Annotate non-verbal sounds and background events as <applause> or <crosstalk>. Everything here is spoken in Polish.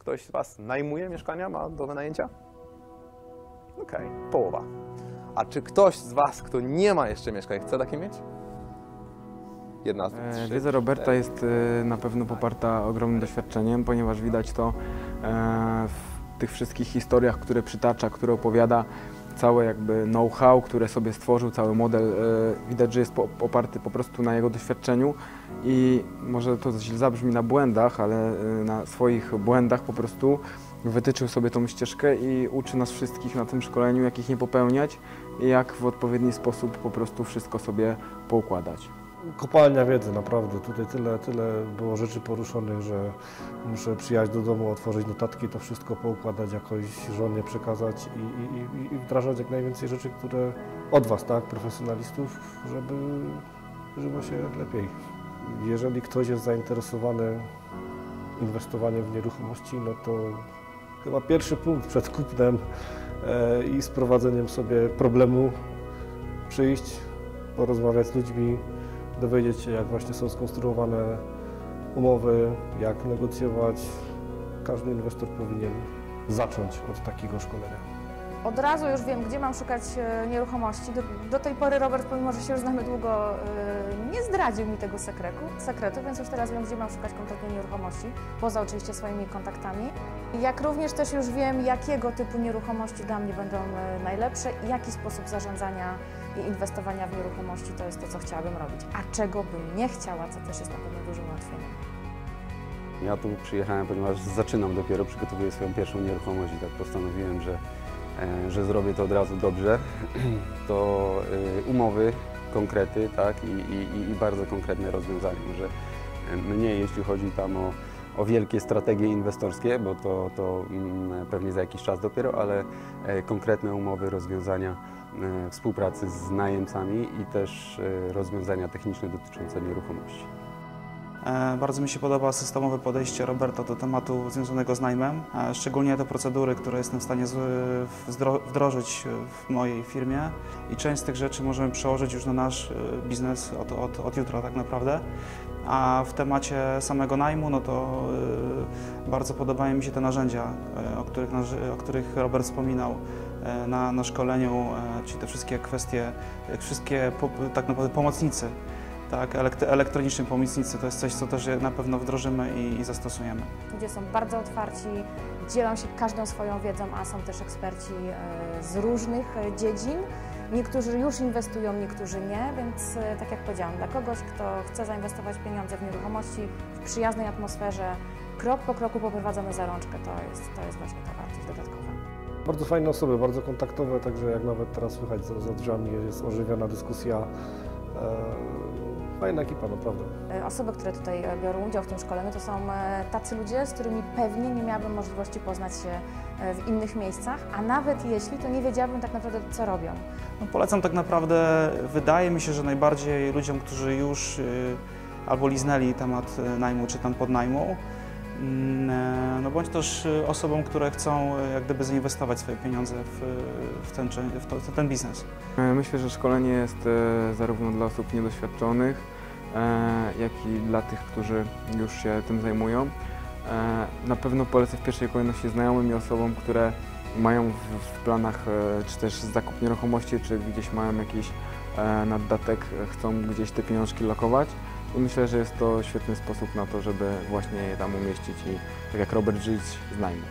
Ktoś z Was najmuje mieszkania, ma do wynajęcia? Okej, połowa. A czy ktoś z Was, kto nie ma jeszcze mieszkań, chce takie mieć? Jedna z E, trzy, Wiedza Roberta cztery. jest e, na pewno poparta ogromnym doświadczeniem, ponieważ widać to e, w tych wszystkich historiach, które przytacza, które opowiada, całe jakby know-how, które sobie stworzył, cały model, e, widać, że jest oparty po prostu na jego doświadczeniu i może to źle zabrzmi na błędach, ale e, na swoich błędach po prostu wytyczył sobie tą ścieżkę i uczy nas wszystkich na tym szkoleniu, jak ich nie popełniać i jak w odpowiedni sposób po prostu wszystko sobie poukładać. Kopalnia wiedzy, naprawdę. Tutaj tyle, tyle było rzeczy poruszonych, że muszę przyjechać do domu, otworzyć notatki, to wszystko poukładać, jakoś żonie przekazać i, i, i- wdrażać jak najwięcej rzeczy, które od Was, tak, profesjonalistów, żeby żyło się lepiej. Jeżeli ktoś jest zainteresowany inwestowaniem w nieruchomości, no to chyba pierwszy punkt przed kupnem e, i sprowadzeniem sobie problemu przyjść, porozmawiać z ludźmi, dowiedzieć się, jak właśnie są skonstruowane umowy, jak negocjować. Każdy inwestor powinien zacząć od takiego szkolenia. Od razu już wiem, gdzie mam szukać e, nieruchomości. Do, do tej pory Robert, pomimo że się już znamy długo, e, nie zdradził mi tego sekretu, sekretu, więc już teraz wiem, gdzie mam szukać konkretnie nieruchomości, poza oczywiście swoimi kontaktami. Jak również też już wiem, jakiego typu nieruchomości dla mnie będą e, najlepsze i jaki sposób zarządzania i inwestowania w nieruchomości to jest to, co chciałabym robić. A czego bym nie chciała, co też jest na pewno dużym ułatwieniem. Ja tu przyjechałem, ponieważ zaczynam dopiero, przygotowuję swoją pierwszą nieruchomość i tak postanowiłem, że, że zrobię to od razu dobrze. <clears throat> To e, umowy, konkrety, tak, i, i, i bardzo konkretne rozwiązania, że e, mniej jeśli chodzi tam o, o wielkie strategie inwestorskie, bo to, to mm, pewnie za jakiś czas dopiero, ale e, konkretne umowy, rozwiązania e, współpracy z najemcami i też e, rozwiązania techniczne dotyczące nieruchomości. E, Bardzo mi się podoba systemowe podejście Roberta do tematu związanego z najmem, e, szczególnie te procedury, które jestem w stanie wdrożyć w mojej firmie i część z tych rzeczy możemy przełożyć już na nasz e, biznes od, od, od jutra tak naprawdę. A w temacie samego najmu, no to bardzo podobają mi się te narzędzia, o których, o których Robert wspominał na, na szkoleniu, czyli te wszystkie kwestie, wszystkie tak naprawdę pomocnicy, tak, elekt- elektroniczni pomocnicy to jest coś, co też na pewno wdrożymy i, i zastosujemy. Ludzie są bardzo otwarci, dzielą się każdą swoją wiedzą, a są też eksperci e, z różnych e, dziedzin. Niektórzy już inwestują, niektórzy nie, więc e, tak jak powiedziałam, dla kogoś, kto chce zainwestować pieniądze w nieruchomości w przyjaznej atmosferze, krok po kroku poprowadzony za rączkę, to jest, to jest właśnie ta wartość dodatkowa. Bardzo fajne osoby, bardzo kontaktowe, także jak nawet teraz słychać za, za drzwiami jest ożywiona dyskusja. Fajna ekipa, naprawdę. E, Osoby, które tutaj e, biorą udział w tym szkoleniu, to są e, tacy ludzie, z którymi pewnie nie miałabym możliwości poznać się w innych miejscach, a nawet jeśli, to nie wiedziałabym tak naprawdę, co robią. No, polecam tak naprawdę, wydaje mi się, że najbardziej ludziom, którzy już y, albo liznęli temat najmu czy tam podnajmu, no bądź też y, osobom, które chcą y, jak gdyby zainwestować swoje pieniądze w, w, ten, w, to, w ten biznes. E, Myślę, że szkolenie jest e, zarówno dla osób niedoświadczonych, e, jak i dla tych, którzy już się tym zajmują. E, Na pewno polecę w pierwszej kolejności znajomym i osobom, które mają w, planach e, czy też zakup nieruchomości, czy gdzieś mają jakiś e, naddatek, e, chcą gdzieś te pieniążki lokować. I myślę, że jest to świetny sposób na to, żeby właśnie je tam umieścić i tak jak Robert żyć z najmu.